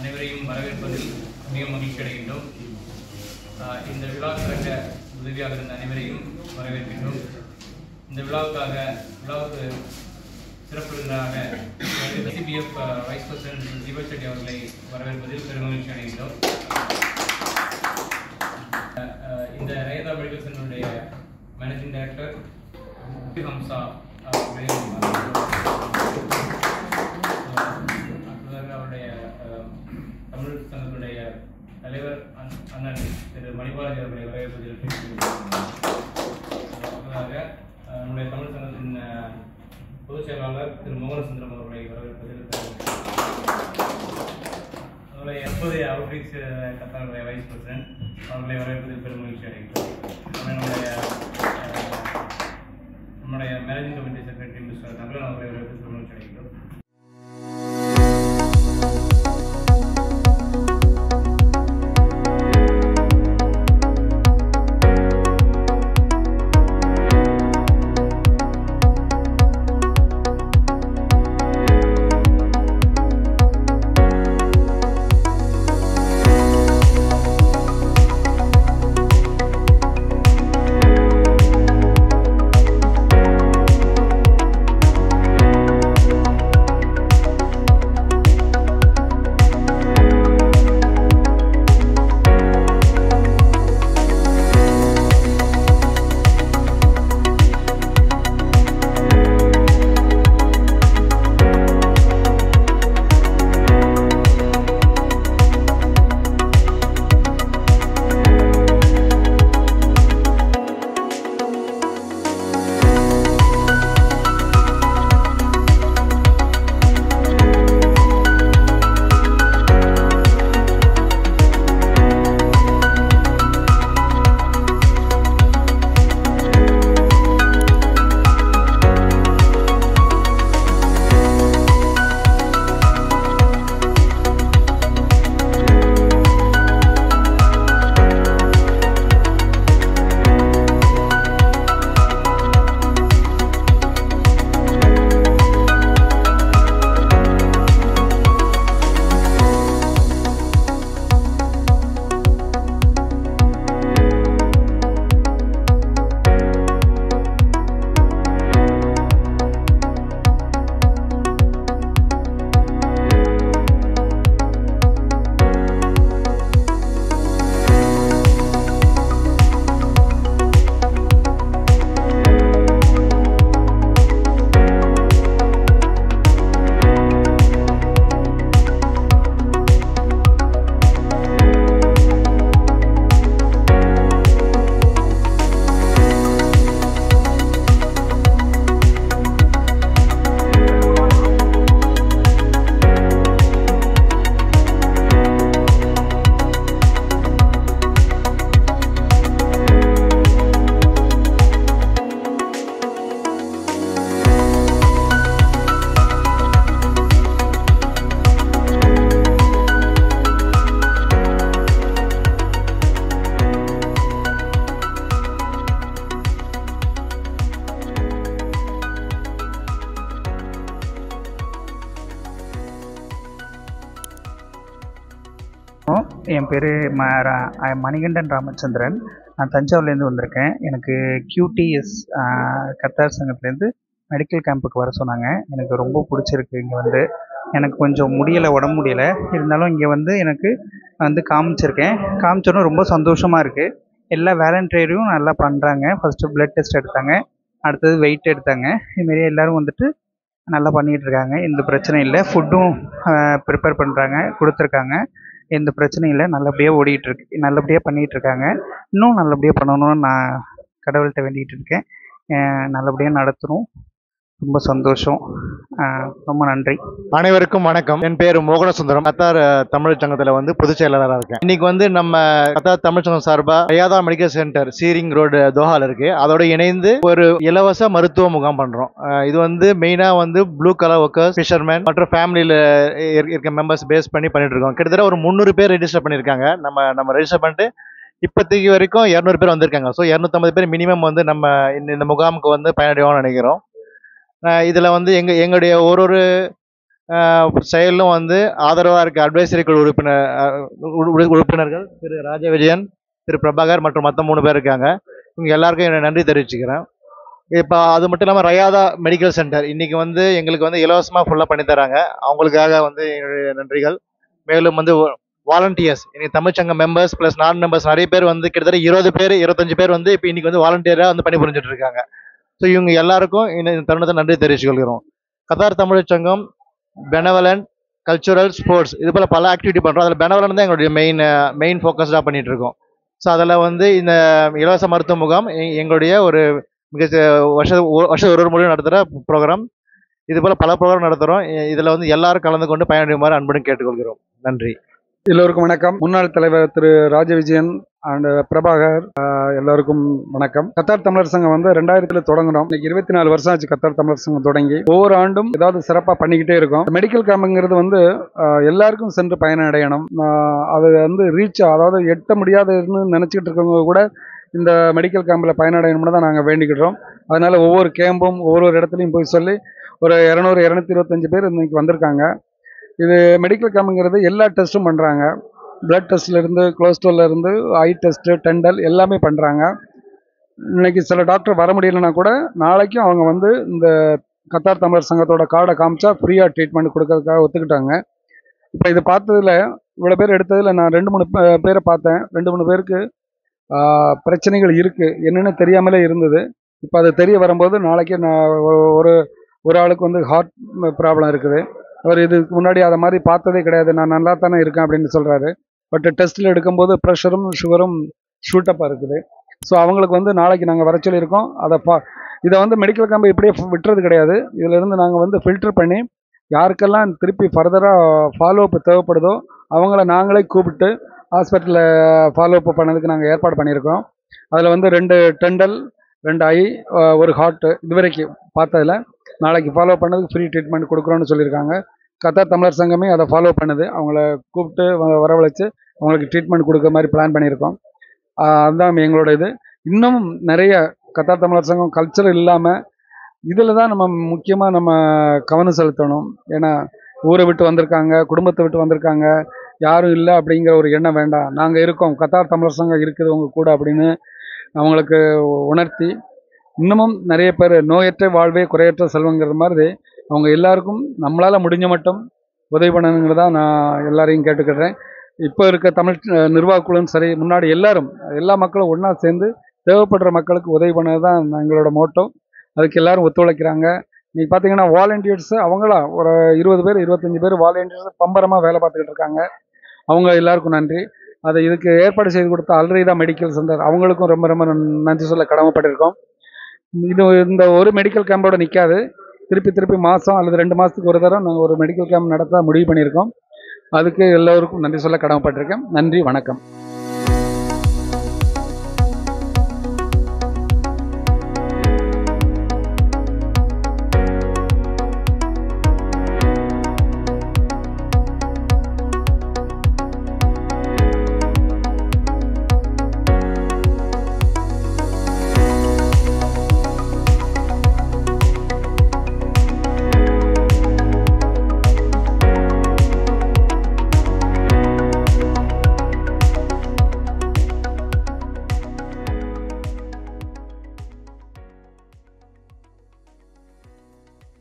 அனைவரையும் வரவேற்பதில் மிக மகிழ்ச்சி அடைகின்றோம். இந்த விழா சிறக்க உதவியாக இருந்த அனைவரையும் வரவேற்கின்றோம். இந்த விழாவுக்காக விழாவுக்கு சிறப்பு விருந்தாக CPF vice president Deepak Shetty அவர்களை வரவேற்பதில் பெருமகிழ்ச்சி அடைகின்றோம். இந்த ரயதா மெடிக்கல் சென்டருடைய மேனேஜிங் டைரக்டர் ஹம்சா அவர்களையும் தலைவர் அண்ணன் திரு மணிபாலாஜி அவர்களை வரவேற்பதில் அடுத்ததாக நம்முடைய தமிழ் சங்கத்தின் பொதுச் செயலாளர் திரு மோகனசுந்தரம் அவர்களை வரவேற்பதில் அதோட எப்போதைய அவுட்ரீச் கத்தாருடைய வைஸ் பிரசிடென்ட் அவர்களை வரவேற்பதில் பெரும் மகிழ்ச்சி அடைகிறோம். நம்முடைய நம்முடைய மேனேஜிங் கமிட்டி செக்ரட்டரி மிஸ்டர் தமிழன் அவர்களை வரவேற்பதில் பெரும் மகிழ்ச்சி என் பேர் ம ரா- மணிகண்டன் ராமச்சந்திரன். நான் தஞ்சாவூர்லேருந்து வந்திருக்கேன். எனக்கு கியூடிஎஸ் கத்தார் சங்கத்துலேருந்து மெடிக்கல் கேம்புக்கு வர சொன்னாங்க. எனக்கு ரொம்ப பிடிச்சிருக்கு இங்கே வந்து. எனக்கு கொஞ்சம் முடியலை உடம்பு முடியலை. இருந்தாலும் இங்கே வந்து எனக்கு வந்து காமிச்சிருக்கேன். காமிச்சோன்னே ரொம்ப சந்தோஷமாக இருக்குது எல்லா வேலண்டியரும் நல்லா பண்ணுறாங்க ஃபஸ்ட்டு பிளட் டெஸ்ட் எடுத்தாங்க. அடுத்தது வெயிட் எடுத்தாங்க. இதுமாரி எல்லோரும் வந்துட்டு நல்லா பண்ணிகிட்டு இருக்காங்க. எந்த பிரச்சனையும் இல்லை. ஃபுட்டும் ப்ரிப்பேர் பண்ணுறாங்க கொடுத்துருக்காங்க. எந்த பிரச்சனையும் இல்லை. நல்லபடியாக ஓடிட்டு இருக்கு நல்லபடியாக பண்ணிகிட்டு இருக்காங்க இன்னும் நல்லபடியாக பண்ணணும்னு நான் கடவுள்கிட்ட வேண்டிகிட்டு இருக்கேன் நல்லபடியாக நடத்தணும் ரொம்ப சந்தோஷம். ரொம்ப நன்றி. அனைவருக்கும் வணக்கம். என் பேர் மோகனசுந்தரம். கத்தார் தமிழ் சங்கத்தில் வந்து பொதுச் செயலாளராக இருக்கேன். இன்னைக்கு வந்து நம்ம கத்தார் தமிழ் சங்கம் சார்பாக ஐயாதா மெடிக்கல் சென்டர் சீரிங் ரோடு தோஹால இருக்கு. அதோட இணைந்து ஒரு இலவச மருத்துவ முகாம் பண்றோம். இது வந்து மெயினாக வந்து ப்ளூ கலர் ஒர்க்கர்ஸ் ஃபிஷர்மேன் மற்றும் ஃபேமிலியில் இருக்க மெம்பர்ஸ் பேஸ் பண்ணி பண்ணிட்டு இருக்கோம். கிட்டத்தட்ட ஒரு முந்நூறு பேர் ரெஜிஸ்டர் பண்ணியிருக்காங்க. நம்ம நம்ம ரெஜிஸ்டர் பண்ணிட்டு இப்போதைக்கு வரைக்கும் இரநூறு பேர் வந்திருக்காங்க. ஸோ இரநூத்தம்பது பேர் மினிமம் வந்து நம்ம இந்த முகாமுக்கு வந்து பயனடைவோம்னு நினைக்கிறோம். இதில் வந்து எங்கள் எங்களுடைய ஒரு ஒரு செயலும் வந்து ஆதரவாக இருக்க அட்வைசரி குழு உறுப்பினர் உறுப்பினர்கள் திரு ராஜவிஜயன் திரு பிரபாகர் மற்றும் மற்ற மூணு பேர் இருக்காங்க. இவங்க எல்லாருக்கும் என்னை நன்றி தெரிவிச்சுக்கிறேன். இப்போ அது மட்டும் இல்லாமல் ரயாதா மெடிக்கல் சென்டர். இன்றைக்கி வந்து எங்களுக்கு வந்து இலவசமாக ஃபுல்லாக பண்ணி தராங்க. அவங்களுக்காக வந்து என்னுடைய நன்றிகள். மேலும் வந்து வாலண்டியர்ஸ் இன்னைக்கு தமிழ்ச்சங்க மெம்பர்ஸ் ப்ளஸ் நான் மெம்பர்ஸ் நிறைய பேர் வந்து கிட்டத்தட்ட இருபது பேர் இருபத்தஞ்சு பேர் வந்து இப்போ இன்னைக்கு வந்து வாலண்டியராக வந்து பணி புரிஞ்சுட்டு இருக்காங்க. ஸோ இவங்க எல்லாருக்கும் இந்த தருணத்தை நன்றி தெரிவித்துக் கொள்கிறோம் கத்தார் தமிழ்ச் சங்கம் பெனவலன் கல்ச்சுரல் ஸ்போர்ட்ஸ் இது போல் பல ஆக்டிவிட்டி பண்ணுறோம் அதில் பெனவலன் தான் எங்களுடைய மெயின் மெயின் ஃபோக்கஸ்டாக பண்ணிகிட்டு இருக்கோம். ஸோ அதில் வந்து இந்த இலவச மருத்துவ முகாம் எங்களுடைய ஒரு மிக ச- வருஷ வருஷம் ஒரு ஒரு முறையும் நடத்துகிற ப்ரோக்ராம் இது போல் பல ப்ரோக்ராம் நடத்துகிறோம் இதில் வந்து எல்லாரும் கலந்து கொண்டு பயனடையுமாறு அன்புடன் கேட்டுக்கொள்கிறோம். நன்றி. எல்லோருக்கும் வணக்கம். முன்னாள் தலைவர் திரு ராஜவிஜயன் அண்ட் பிரபாகர் எல்லாருக்கும் வணக்கம். கத்தார் தமிழர் சங்கம் வந்து ரெண்டாயிரத்துல தொடங்கினோம். இன்னைக்கு இருபத்தி நாலு வருஷம் ஆச்சு கத்தார் தமிழர் சங்கம் தொடங்கி. ஒவ்வொரு ஆண்டும் ஏதாவது சிறப்பாக பண்ணிக்கிட்டே இருக்கும். மெடிக்கல் கேம்புங்கிறது வந்து எல்லாருக்கும் சென்று பயனடையணும் அது வந்து ரீச் அதாவது எட்ட முடியாதுன்னு நினச்சிக்கிட்டு இருக்கவங்க கூட இந்த மெடிக்கல் கேம்பில் பயனடையணும்னு தான் நாங்கள் வேண்டிக்கிட்டோம் அதனால ஒவ்வொரு கேம்பும் ஒவ்வொரு இடத்துலையும் போய் சொல்லி ஒரு இரநூறு இரநூத்தி இருபத்தஞ்சு பேர் இன்னைக்கு வந்திருக்காங்க. இது மெடிக்கல் கேம்புங்கிறது எல்லா டெஸ்ட்டும் பண்ணுறாங்க பிளட் டெஸ்ட்லேருந்து இருந்து ஐ டெஸ்ட்டு டெண்டல் எல்லாமே பண்ணுறாங்க இன்னைக்கு சில டாக்டர் வர முடியலன்னா கூட நாளைக்கும் அவங்க வந்து இந்த கத்தார் தமிழர் சங்கத்தோட கார்டை காமிச்சா ஃப்ரீயாக ட்ரீட்மெண்ட் கொடுக்கறதுக்காக ஒத்துக்கிட்டாங்க. இப்போ இது பார்த்ததுல இவ்வளோ பேர் எடுத்ததில் நான் ரெண்டு மூணு பேரை பார்த்தேன். ரெண்டு மூணு பேருக்கு பிரச்சனைகள் இருக்குது என்னென்னு தெரியாமலே இருந்தது. இப்போ அது தெரிய வரும்போது நாளைக்கு நான் ஒரு ஒரு ஆளுக்கு வந்து ஹார்ட் ப்ராப்ளம் இருக்குது. அவர் இதுக்கு முன்னாடி அதை மாதிரி பார்த்ததே கிடையாது. நான் நல்லா தானே இருக்கேன் அப்படின்னு சொல்கிறாரு பட் டெஸ்ட்டில் எடுக்கும்போது ப்ரெஷரும் சுகரும் ஷூட்டப்பாக இருக்குது. ஸோ அவங்களுக்கு வந்து நாளைக்கு நாங்கள் வர சொல்லியிருக்கோம். அதை பா இதை வந்து மெடிக்கல் கேம்பை இப்படியே விட்டுறது கிடையாது. இதிலிருந்து நாங்கள் வந்து ஃபில்டர் பண்ணி யாருக்கெல்லாம் திருப்பி ஃபர்தராக ஃபாலோ அப் தேவைப்படுதோ அவங்கள நாங்களே கூப்பிட்டு ஹாஸ்பிட்டலில் ஃபாலோ அப் பண்ணதுக்கு நாங்கள் ஏற்பாடு பண்ணியிருக்கோம். அதில் வந்து ரெண்டு டெண்டல் ரெண்டு ஐ ஒரு ஹார்ட்டு இது வரைக்கும் பார்த்ததில். நாளைக்கு ஃபாலோ பண்ணதுக்கு ஃப்ரீ ட்ரீட்மெண்ட் கொடுக்குறோன்னு சொல்லியிருக்காங்க. கத்தார் தமிழர் சங்கமே அதை ஃபாலோ பண்ணுது. அவங்கள கூப்பிட்டு வ- வரவழைச்சு அவங்களுக்கு ட்ரீட்மெண்ட் கொடுக்க மாதிரி பிளான் பண்ணியிருக்கோம். அதுதான் எங்களோட இது. இன்னும் நிறைய கத்தார் தமிழர் சங்கம் கல்ச்சர் இல்லாமல் இதில் தான் நம்ம முக்கியமாக நம்ம கவனம் செலுத்தணும். ஏன்னா ஊரை விட்டு வந்திருக்காங்க குடும்பத்தை விட்டு வந்திருக்காங்க. யாரும் இல்லை அப்படிங்கிற ஒரு எண்ணம் வேண்டாம். நாங்கள் இருக்கோம். கத்தார் தமிழர் சங்கம் இருக்குது உங்கள் கூட அப்படின்னு அவங்களுக்கு உணர்த்தி இன்னமும் நிறைய பேர் நோயற்ற வாழ்வே குறையற்ற செல்வங்கிற மாதிரி அவங்க எல்லாருக்கும் நம்மளால் முடிஞ்ச மட்டும் உதவி பண்ணணுங்கிறதா நான் எல்லாரையும் கேட்டுக்கிறேன் இப்போ இருக்க தமிழ் நிர்வாகக்குழுன்னு சரி முன்னாடி எல்லாரும் எல்லா மக்களும் ஒன்றா சேர்ந்து தேவைப்படுற மக்களுக்கு உதவி பண்ணது தான் எங்களோட மோட்டோ. அதுக்கு எல்லாரும் ஒத்துழைக்கிறாங்க. நீங்கள் பார்த்தீங்கன்னா வாலண்டியர்ஸு அவங்களா ஒரு இருபது பேர் இருபத்தஞ்சி பேர் வாலண்டியர்ஸ் பம்பரமாக வேலை பார்த்துக்கிட்டு இருக்காங்க. அவங்க எல்லாருக்கும் நன்றி. அதை இதுக்கு ஏற்பாடு செய்து கொடுத்த அல்ரைதா மெடிக்கல் சென்டர் அவங்களுக்கும் ரொம்ப ரொம்ப நன்- நன்றி சொல்ல கடமைப்பட்டிருக்கோம். இது இந்த ஒரு மெடிக்கல் கேம்போட நிற்காது திருப்பி திருப்பி மாதம் அல்லது ரெண்டு மாதத்துக்கு ஒரு தடவை நாங்கள் ஒரு மெடிக்கல் கேம்ப் நடத்த முடிவு பண்ணியிருக்கோம். அதுக்கு எல்லோருக்கும் நன்றி சொல்ல கடமைப்பட்டிருக்கேன். நன்றி வணக்கம்.